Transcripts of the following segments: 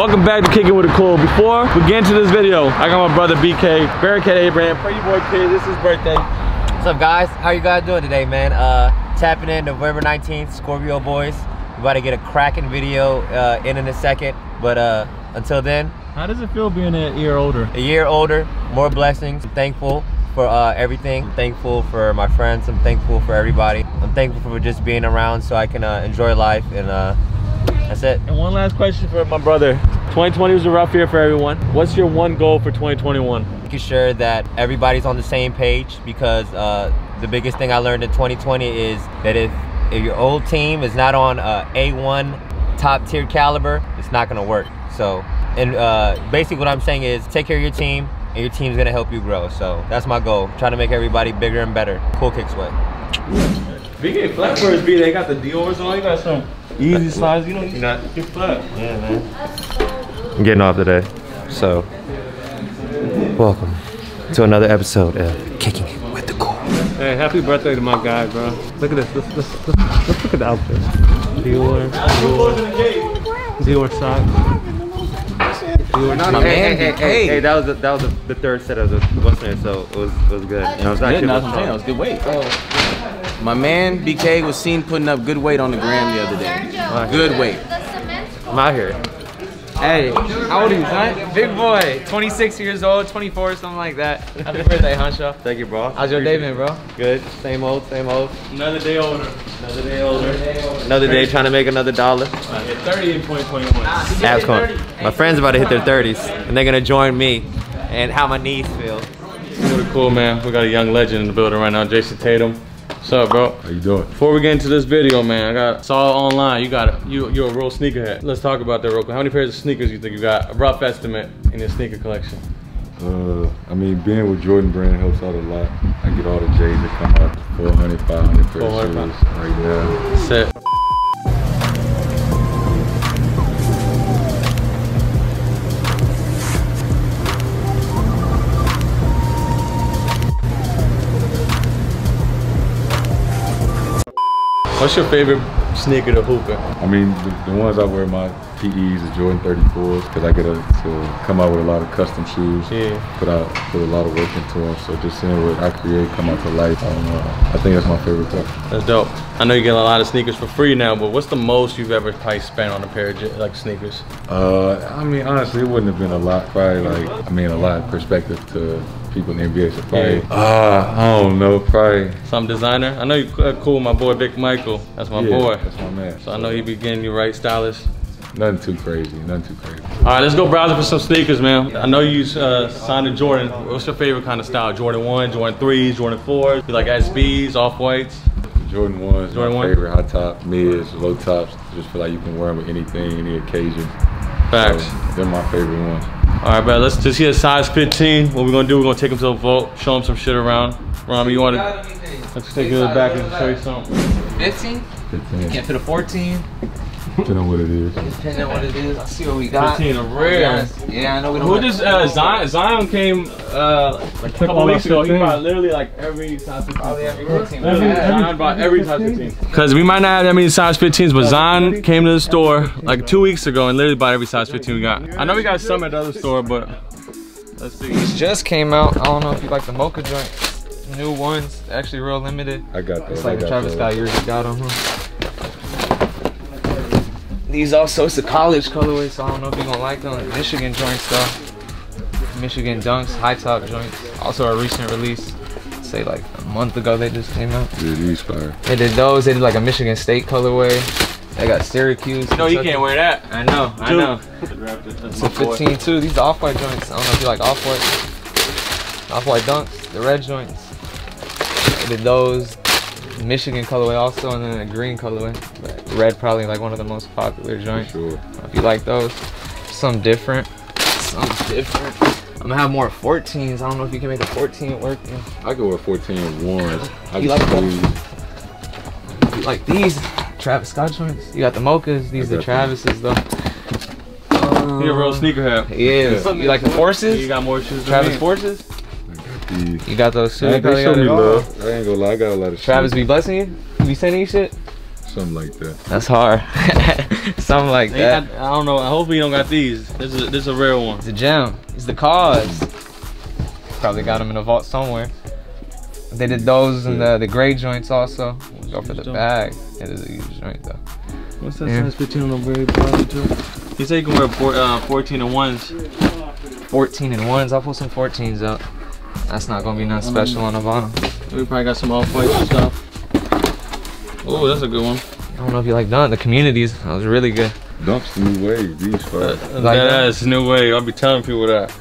Welcome back to Kicking with the Cool. Before we get into this video, I got my brother BK, Barricade Abraham, Pretty Boy Kid. This is his birthday. What's up, guys? How you guys doing today, man? Uh, tapping in November 19th, Scorpio Boys. We about to get a cracking video uh, in in a second, but uh, until then, How does it feel being a year older? a year older, more blessings. I'm thankful for uh, everything. I'm thankful for my friends. I'm thankful for everybody. I'm thankful for just being around so I can uh, enjoy life, and uh, that's it. And one last question for my brother. 2020 was a rough year for everyone. What's your one goal for 2021? making sure that everybody's on the same page because uh, the biggest thing I learned in 2020 is that if, if your old team is not on uh, A1 top tier caliber, it's not gonna work. So, and uh, basically what I'm saying is take care of your team and your team's gonna help you grow. So that's my goal, trying to make everybody bigger and better. Cool kicks way. BK flat for his. They got the Dior's on. You got some Yeezy slides. You know, you not get flat. Yeah, man. I'm getting off today, so welcome to another episode of Kicking It with the Cool. Hey, happy birthday to my guy, bro. Look at this. Let's, let's, let's, let's look at the outfit. Dior, Dior, Dior socks. Dior My jeans. man, hey, hey, hey, hey, that was the, that was the, the third set of the Western, so it was it was good. And I was Yeah, actually no, that's what I'm saying. That was good weight. Oh. My man BK was seen putting up good weight on the gram the other day. Good weight. I'm out here. Hey, how old are you, son? Big boy, 26 years old, 24, something like that. Happy birthday, Hanshaw. Thank you, bro. How's your day been, bro? Good. Same old, same old. Another day older. Another day older. Another day trying to make another dollar. I hit 30 in 2021. That's going. My friends about to hit their 30s, and they're gonna join me and how my knees feel. Really cool, man. We got a young legend in the building right now, Jayson Tatum. What's up, bro? How you doing? Before we get into this video, man, I got saw online. You got you you're a real sneakerhead. Let's talk about that real quick. How many pairs of sneakers you think you got? A rough estimate in your sneaker collection. Uh, I mean, being with Jordan Brand helps out a lot. I get all the J's that come out, 400, 500 pair of 400, shoes right now. Set. What's your favorite sneaker to hoop in? I mean, the, the ones I wear my PEs is Jordan 34s because I get a, to come out with a lot of custom shoes. Yeah. Put out put a lot of work into them. So just seeing what I create come out to life, I don't know. I think that's my favorite part. That's dope. I know you get a lot of sneakers for free now, but what's the most you've ever probably spent on a pair of like sneakers? Uh, I mean, honestly, it wouldn't have been a lot. Probably like, I mean, a lot of perspective to people in the NBA. So probably, Yeah. uh, I don't know, probably. Some designer. I know you uh, cool, my boy Vic Michael. That's my yeah, boy. That's my man. So I know he be getting you right stylish. Nothing too crazy. Nothing too crazy. All right, let's go browsing for some sneakers, man. I know you uh, signed to Jordan. What's your favorite kind of style? Jordan 1, Jordan 3s, Jordan 4s? You like SBs, off-whites? Jordan ones, Jordan my one? favorite. High top, mids, low tops. Just feel like you can wear them with anything, any occasion. Facts. So, they're my favorite ones. All right, bro, let's just get a size 15. What we're gonna do, we're gonna take him to a vote, show him some shit around. Rami, you wanna, let's take you to the back and show you something. 15? 15. You Can't fit a 14. Depending on what it is. Depending on what it is. Let's see what we got. 15, a To rare. Yeah, I know we don't Who have- just, uh, Zion, Zion came, uh, like a couple weeks our ago. He bought literally like every size 15. Probably every 15. Every, Zion bought every size 15. Cause we might not have that many size 15s, but Zion came to the store like two weeks ago and literally bought every size 15 we got. I know we got some at the other store, but let's see. These just came out. I don't know if you like the mocha joint. New ones, actually real limited. I got those. It's like the got Travis those. Scott years got them. Huh? These also, it's a college colorway, so I don't know if you're gonna like them. Michigan joints though. Michigan dunks, high top joints. Also a recent release. Say like a month ago they just came out. Yeah, these fire. They did those. They did like a Michigan State colorway. They got Syracuse. No, you can't wear that. I know, I know. That's So 15 too. These are off-white joints. I don't know if you like off-white. Off-white dunks, the red joints. They did those. Michigan colorway also, and then a green colorway. But red probably like one of the most popular For joints. sure. If you like those, some different. Some different. I'm gonna have more 14s. I don't know if you can make a 14 work. I could wear 14 ones. I You like squeeze. If you like these Travis Scott joints. You got the mochas. These are got Travis's though. You're a real sneakerhead. Yeah. You like the forces? You got more shoes than Travis me. forces? These. You got those too? They, You probably they show got me it all. love. I ain't gonna lie. I got a lot of Travis shit. be blessing you? He be sending you shit? Something like that. That's hard. Something like Hey, I, that. I don't know. Hopefully you don't got these. This is this is a rare one. It's a gem. It's the cause. Probably got them in a vault somewhere. They did those and the the gray joints also. We'll go for the bag. It is a huge joint though. What's that Yeah. size 15 on the very bottom too? He said you can wear four, uh, 14 and ones. 14 and ones. I'll pull some 14s out. That's not gonna be nothing special on the bottom. We probably got some off white stuff. Oh, that's a good one. I don't know if you like done. The communities. That was really good. Dunks the new wave. These Uh, five. that, Like that? that's no way. I'll be telling people that.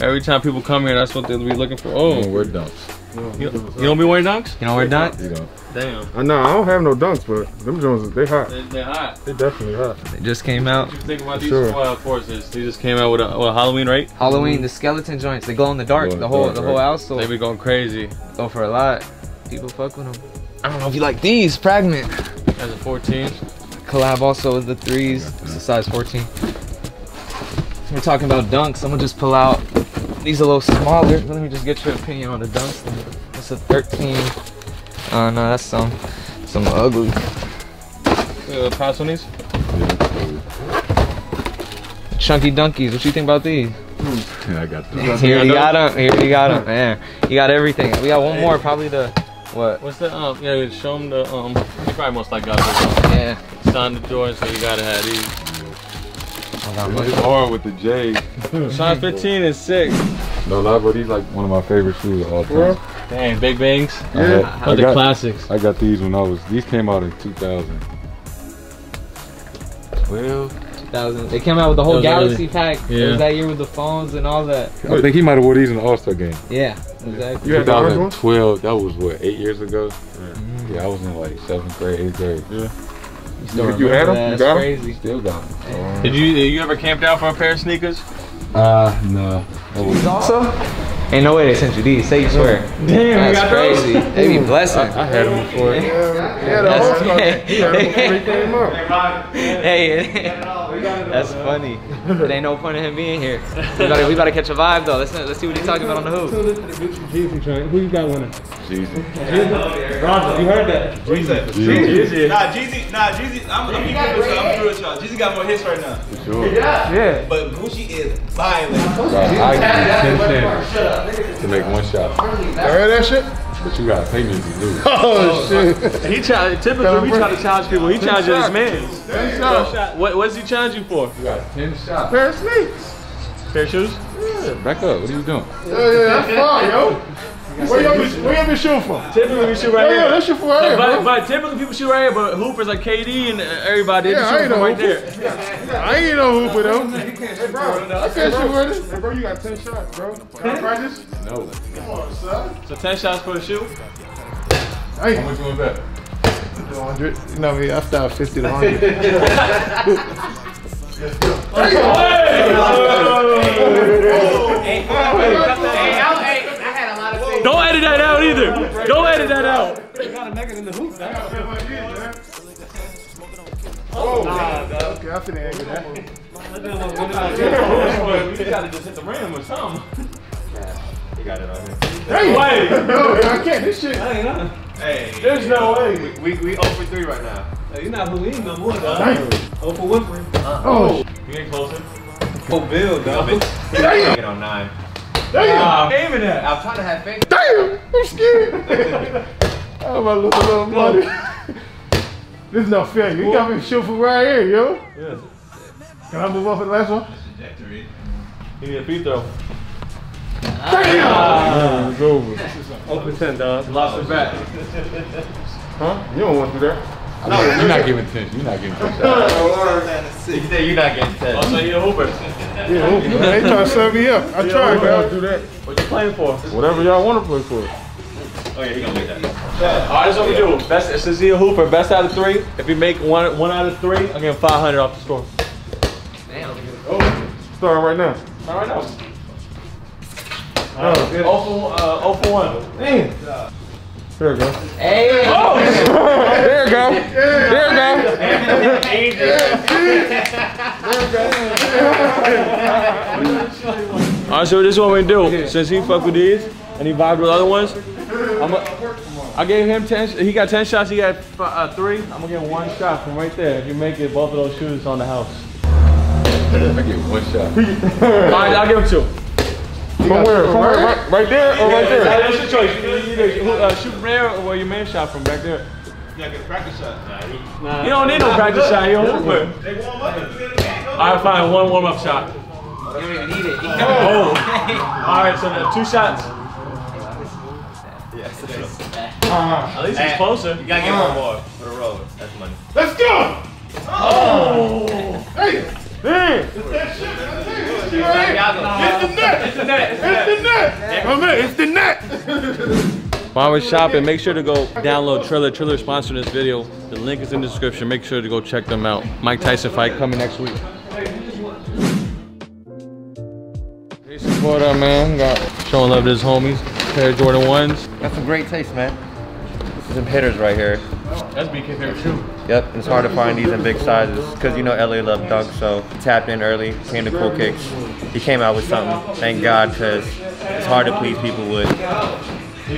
Every time people come here, that's what they'll be looking for. Oh, don't wear dunks. You, you don't be wearing dunks? You know where done? You know. Damn, I know I don't have no dunks, but them Jones they hot. they, they're hot. They definitely hot. They just came out. What you think about these Sure. uh, forces? They just came out with a, with a Halloween, right? Halloween, the skeleton joints. They glow in the dark. Glow the the whole dark, the whole right. house. They be going crazy. go for a lot. People fuck with them. I don't know if you like these fragment. As a 14. collab also with the threes. It's a size 14. We're talking about dunks. I'm gonna just pull out. These are a little smaller. Let me just get your opinion on the dunks. It's a 13. Uh, no, that's some some ugly. Uh, pass on these? Chunky dunkies. What you think about these? Yeah, I got them. Here you got them. He already got them. Man, you got everything. We got one more. Probably the what? What's that? Um, yeah, show them the, um, you probably most like got this. Yeah. Sign the door, so you gotta have these. I got one. It's hard with the J. Size 15 is sick. No lie, but these like one of my favorite shoes of all time. Dang, big bangs. I, had, But I, the got, classics. I got these when I was. These came out in 2000. 12. 2000. They came out with the whole Those Galaxy pack. It Yeah. was that year with the phones and all that. I think he might have wore these in the All Star game. Yeah, exactly. You had the 2012. That was what eight years ago. Yeah, I was in like seventh grade, eighth grade. You still You had them? that. You That's got 'em? crazy. Still got them. Did you you ever camped out for a pair of sneakers? Uh, no. That was, Also, ain't no way they sent you these. Say you swear. Damn, That's crazy. They be blessing. I had them before. Yeah, the That's- whole stuff. He had them before he came up. hey, that's funny. But ain't no point in him being here. We gotta, we gotta catch a vibe though. Let's let's see what he's talking about on the hoop. Jeezy joint. Who you got winning? Jeezy. Roger, you heard that? Jeezy. Nah, Jeezy, nah, Jeezy, I'm, I'm, I'm, I'm through with y'all. Jeezy got more hits right now. For Sure. Yeah. yeah. But Gucci is violent. I give you 10 cents to make one shot. You heard that shit? But you gotta pay me if you lose. Oh shit. He try, typically we try to challenge people. He challenged his man. Ten shots. What what's he challenge you for? You got 10 shots. Pair of sneaks. Pair of shoes? Back up. What are you doing? Yeah, yeah, that's fine, yo. Where y'all be, where y'all be shooting from? Typically we shoot right Oh yeah, here. that's your from right here, But, but typically people shoot right here, but hoopers like KD and everybody, they Yeah, I shoot ain't from no right hooper. there. I ain't no hooper though. Hey, bro, I can't shoot with it. Hey, bro, you got 10 shots, bro. Can I practice? No. Come on, son. So 10 shots for the shoe? Hey, How much you want to bet? 100. You know me, I start 50 to 100. Don't edit that out either. Don't edit that out. Oh, okay, I finna angle that. You gotta just hit the rim or something. Hey, Wait. no, I can't. This shit. I ain't on. Hey, There's no way. we, we 0 for 3 right now. You're not believing no more, dog. Damn. Oh, for Winfrey. Uh-uh. Oh, You ain't closer. Oh, Bill, dog. damn. Get on 9. Damn. Uh, aiming at. I'm trying to have faith. Damn. I'm scared. I'm about to lose a little money. This is no fair. You got me shoot from right here, yo. Yeah. Can I move on for the last one? He need a free throw. Damn. It's over. Open 10, dog. Lost it back. Huh? You don't want to do that. No, you're not giving 10. You're not giving 10 shots. You say you're not getting 10. Also, you a hooper. Yeah, ooh, man, they trying to set me up. I tried, man. I'll do that. What you playing for? Whatever y'all want to play for. Oh, yeah, he gonna make that. Alright, that's what we do. Best since he a hooper, best out of three. If you make one one out of three, I'm getting 500 off the score. Starting right now. All right, now. Oh, yeah. 0 for, uh, 0 for 1. Damn. There we go. Hey, There we go. There we go. Alright, so this is what we do. Since he fuck with these and he vibed with other ones, I'm a, I gave him 10, sh- he got 10 shots, he got f- uh, three. I'm gonna get one shot from right there. If you make it, both of those shooters on the house. I get one shot. All right, I'll give him two. From where? From where? Right, right there or right there? That's your choice. You can either uh, shoot from there or where your man shot from back there. You gotta get a practice shot. nah? Nah. You don't need no practice shot. You don't hoop it. They warm up. You get a game. All right, fine. One warm up shot. You don't even need it. Oh. All right, so the two shots. At least it's closer. You gotta get one more for the road. That's money. Let's go! Oh. Hey! Man! It's that shit. It's the net! It's the net. It's the net! My man, it's the net! While we're shopping, make sure to go download Triller. Triller sponsored this video. The link is in the description. Make sure to go check them out. Mike Tyson fight coming next week. Hey, supporter, man. Got showing love to his homies. Pair of Jordan 1s. Got some great taste, man. Some hitters right here. That's BK favorite too. Yep, it's hard to find these in big sizes because you know LA love dunks, so tapped in early, came to cool kicks. He came out with something, thank God, because it's hard to please people with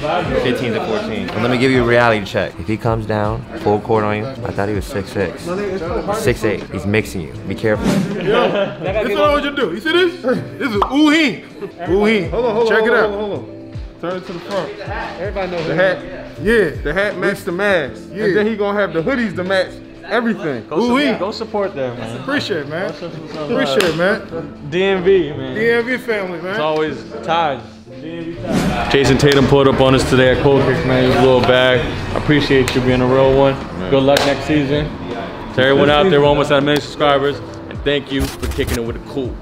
15 to 14. And let me give you a reality check. If he comes down full court on you, I thought he was 6'6. 6'8. He's mixing you. Be careful. This is what I want you to do. You see this? This is Ooheen. Ooheen. Hold on, hold on. Check it out. Hold on, Turn it to the front. Everybody knows the hat. Yeah, the hat match the mask. Yeah. And then he gonna have the hoodies to match everything. Go, Ooheen. su- go support them, man. Appreciate it, man. Appreciate it, man. DMV, man. DMV family, man. It's man. always ties. Jayson Tatum pulled up on us today at Cool Kicks, man. His little bag. I appreciate you being a real one. Good luck next season. To everyone out there, we're almost at a million subscribers. And thank you for kicking it with a cool.